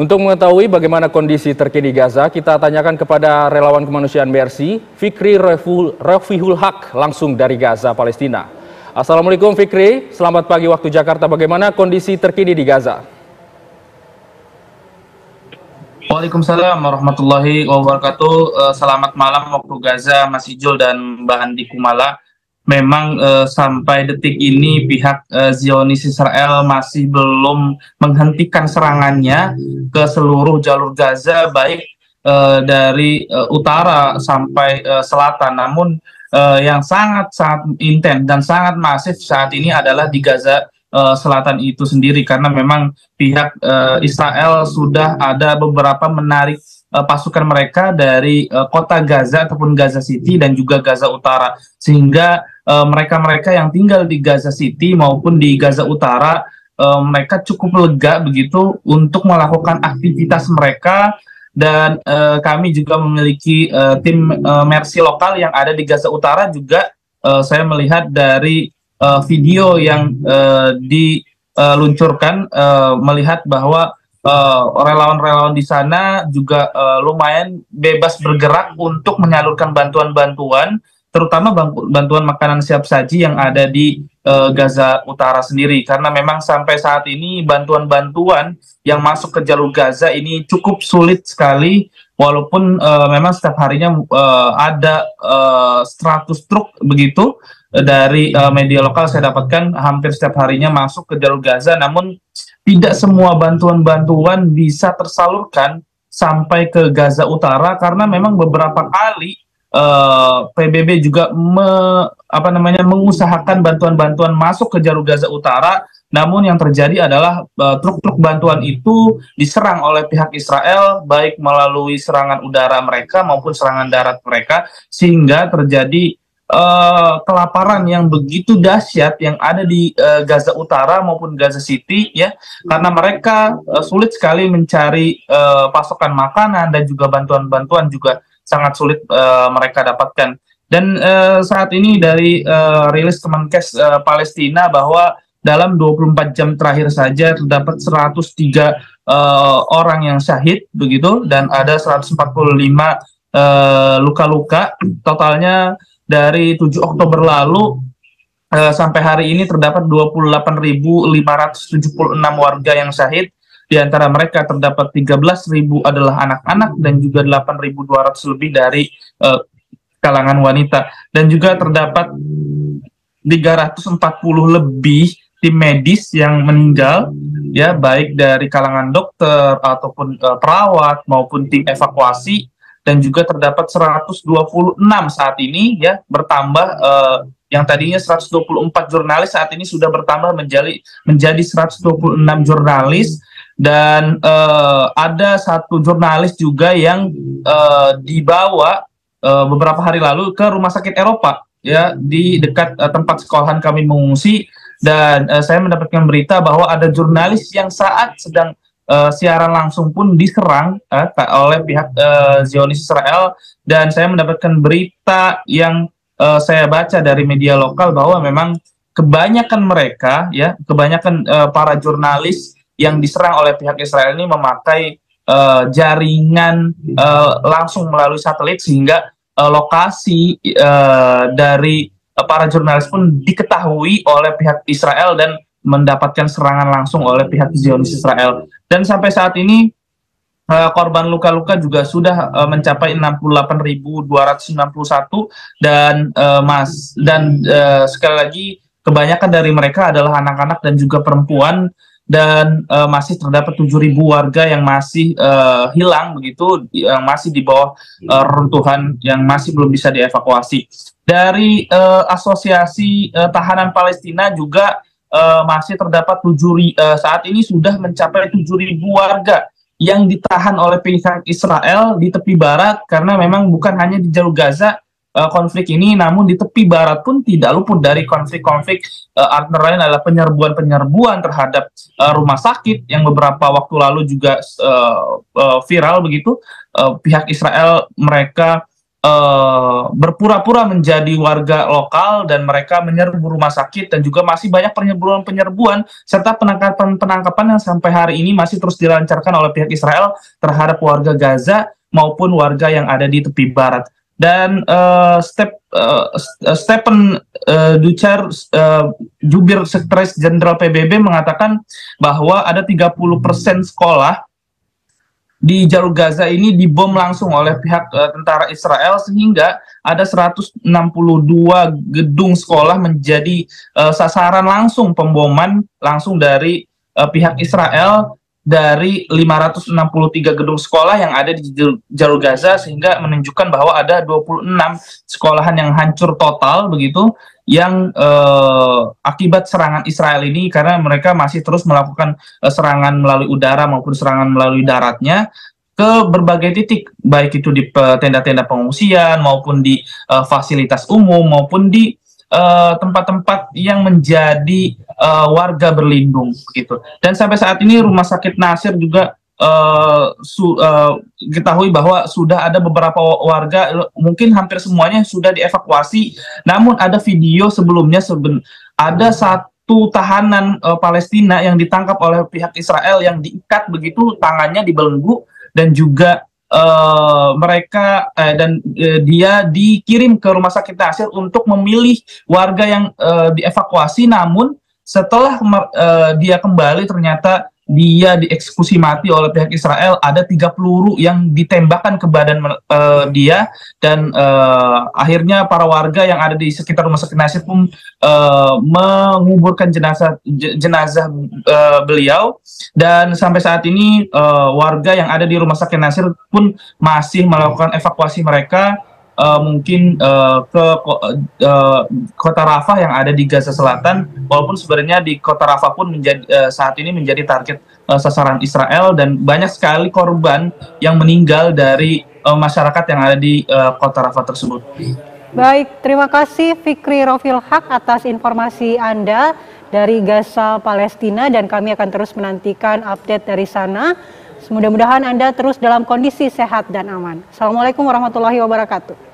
Untuk mengetahui bagaimana kondisi terkini Gaza, kita tanyakan kepada relawan kemanusiaan Mercy, Fikri Rafihul Haq, langsung dari Gaza, Palestina. Assalamualaikum Fikri, selamat pagi waktu Jakarta. Bagaimana kondisi terkini di Gaza? Waalaikumsalam warahmatullahi wabarakatuh. Eh, selamat malam waktu Gaza, Mas Ijul dan Mbak Andi Kumala memang uh, sampai detik ini pihak uh, Zionis Israel masih belum menghentikan serangannya ke seluruh jalur Gaza baik uh, dari uh, utara sampai uh, selatan. Namun uh, yang sangat sangat intens dan sangat masif saat ini adalah di Gaza uh, selatan itu sendiri. Karena memang pihak uh, Israel sudah ada beberapa menarik uh, pasukan mereka dari uh, kota Gaza ataupun Gaza City dan juga Gaza Utara. Sehingga Eh, mereka-mereka uh, yang tinggal di Gaza City maupun di Gaza Utara uh, mereka cukup lega begitu untuk melakukan aktivitas mereka. Dan uh, kami juga memiliki uh, tim uh, Mercy lokal yang ada di Gaza Utara juga uh, saya melihat dari uh, video yang uh, diluncurkan uh, melihat bahwa relawan-relawan uh, di sana juga uh, lumayan bebas bergerak untuk menyalurkan bantuan-bantuan terutama bantuan makanan siap saji yang ada di uh, Gaza Utara sendiri. Karena memang sampai saat ini bantuan-bantuan yang masuk ke jalur Gaza ini cukup sulit sekali walaupun uh, memang setiap harinya uh, ada uh, 100 truk begitu dari uh, media lokal saya dapatkan hampir setiap harinya masuk ke jalur Gaza. Namun tidak semua bantuan-bantuan bisa tersalurkan sampai ke Gaza Utara karena memang beberapa kali uh, eh, PBB juga me, apa namanya mengusahakan bantuan-bantuan masuk ke jalur Gaza Utara, namun yang terjadi adalah eh, truk-truk uh, bantuan itu diserang oleh pihak Israel baik melalui serangan udara mereka maupun serangan darat mereka sehingga terjadi uh, kelaparan yang begitu dahsyat yang ada di uh, Gaza Utara maupun Gaza City ya karena mereka uh, sulit sekali mencari uh, pasokan makanan dan juga bantuan-bantuan juga sangat sulit uh, mereka dapatkan. Dan uh, saat ini dari uh, rilis Kemenkes uh, Palestina bahwa dalam 24 jam terakhir saja terdapat 103 uh, orang yang syahid begitu dan ada 145 luka-luka. Uh, Totalnya dari 7 Oktober lalu uh, sampai hari ini terdapat 28.576 warga yang syahid. Di antara mereka terdapat 13.000 adalah anak-anak dan juga 8.200 lebih dari uh, kalangan wanita. Dan juga terdapat 340 lebih tim medis yang meninggal ya baik dari kalangan dokter ataupun uh, perawat maupun tim evakuasi dan juga terdapat 126 saat ini ya bertambah uh, yang tadinya 124 jurnalis saat ini sudah bertambah menjadi menjadi 126 jurnalis. Dan uh, ada satu jurnalis juga yang uh, dibawa uh, beberapa hari lalu ke rumah sakit Eropa ya di dekat uh, tempat sekolahan kami mengungsi. Dan uh, saya mendapatkan berita bahwa ada jurnalis yang saat sedang uh, siaran langsung pun diserang uh, oleh pihak uh, Zionis Israel. Dan saya mendapatkan berita yang uh, saya baca dari media lokal bahwa memang kebanyakan mereka ya kebanyakan uh, para jurnalis yang diserang oleh pihak Israel ini memakai uh, jaringan uh, langsung melalui satelit sehingga uh, lokasi uh, dari para jurnalis pun diketahui oleh pihak Israel dan mendapatkan serangan langsung oleh pihak Zionis Israel. Dan sampai saat ini uh, korban luka-luka juga sudah uh, mencapai 68.291 dan uh, mas dan uh, sekali lagi kebanyakan dari mereka adalah anak-anak dan juga perempuan dan uh, masih terdapat 7.000 warga yang masih uh, hilang begitu yang masih di bawah uh, runtuhan yang masih belum bisa dievakuasi. Dari uh, asosiasi uh, tahanan Palestina juga uh, masih terdapat 7 uh, saat ini sudah mencapai 7.000 warga yang ditahan oleh pihak Israel di tepi barat karena memang bukan hanya di jalur Gaza uh, konflik ini, namun di tepi barat pun tidak luput dari konflik-konflik uh, antara lain adalah penyerbuan-penyerbuan terhadap uh, rumah sakit yang beberapa waktu lalu juga uh, uh, viral begitu. Uh, pihak Israel mereka uh, berpura-pura menjadi warga lokal dan mereka menyerbu rumah sakit dan juga masih banyak penyerbuan-penyerbuan serta penangkapan-penangkapan yang sampai hari ini masih terus dilancarkan oleh pihak Israel terhadap warga Gaza maupun warga yang ada di tepi barat. Dan uh, Step, uh, Stephen uh, Ducar, uh, jubir sekretaris jenderal PBB mengatakan bahwa ada 30% sekolah di jalur Gaza ini dibom langsung oleh pihak uh, tentara Israel sehingga ada 162 gedung sekolah menjadi uh, sasaran langsung pemboman langsung dari uh, pihak Israel dari 563 gedung sekolah yang ada di jalur Gaza sehingga menunjukkan bahwa ada 26 sekolahan yang hancur total begitu yang uh, akibat serangan Israel ini karena mereka masih terus melakukan uh, serangan melalui udara maupun serangan melalui daratnya ke berbagai titik baik itu di tenda-tenda pengungsian maupun di uh, fasilitas umum maupun di tempat-tempat uh, yang menjadi uh, warga berlindung begitu. Dan sampai saat ini rumah sakit Nasir juga uh, uh, bahwa sudah ada beberapa warga mungkin hampir semuanya sudah dievakuasi. Namun ada video sebelumnya seben ada satu tahanan uh, Palestina yang ditangkap oleh pihak Israel yang diikat begitu tangannya dibelenggu dan juga uh, mereka uh, dan uh, dia dikirim ke rumah sakit Nasir untuk memilih warga yang uh, dievakuasi. Namun setelah uh, dia kembali ternyata dia dieksekusi mati oleh pihak Israel ada tiga peluru yang ditembakkan ke badan uh, dia. Dan uh, akhirnya para warga yang ada di sekitar rumah sakit Nasir pun uh, menguburkan jenazah jenazah uh, beliau. Dan sampai saat ini uh, warga yang ada di rumah sakit Nasir pun masih melakukan evakuasi mereka uh, mungkin uh, ke uh, kota Rafah yang ada di Gaza Selatan walaupun sebenarnya di kota Rafah pun menjadi uh, saat ini menjadi target uh, sasaran Israel dan banyak sekali korban yang meninggal dari uh, masyarakat yang ada di uh, kota Rafah tersebut. Baik, terima kasih Fikri Rofil Haq atas informasi Anda dari Gaza Palestina dan kami akan terus menantikan update dari sana. Mudah-mudahan Anda terus dalam kondisi sehat dan aman. Assalamualaikum warahmatullahi wabarakatuh.